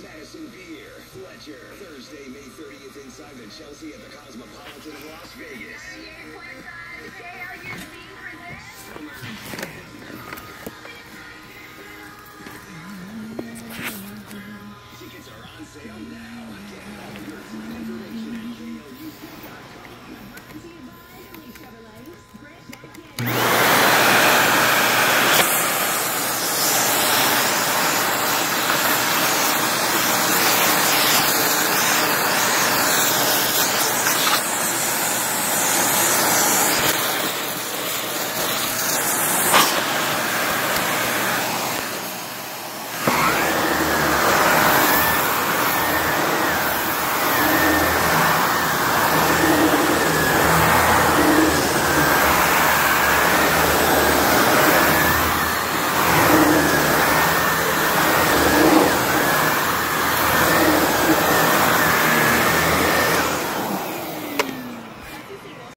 Madison Beer, Fletcher. Thursday, May 30th, inside the Chelsea at the Cosmopolitan of Las Vegas. Tickets are on sale now. Get your.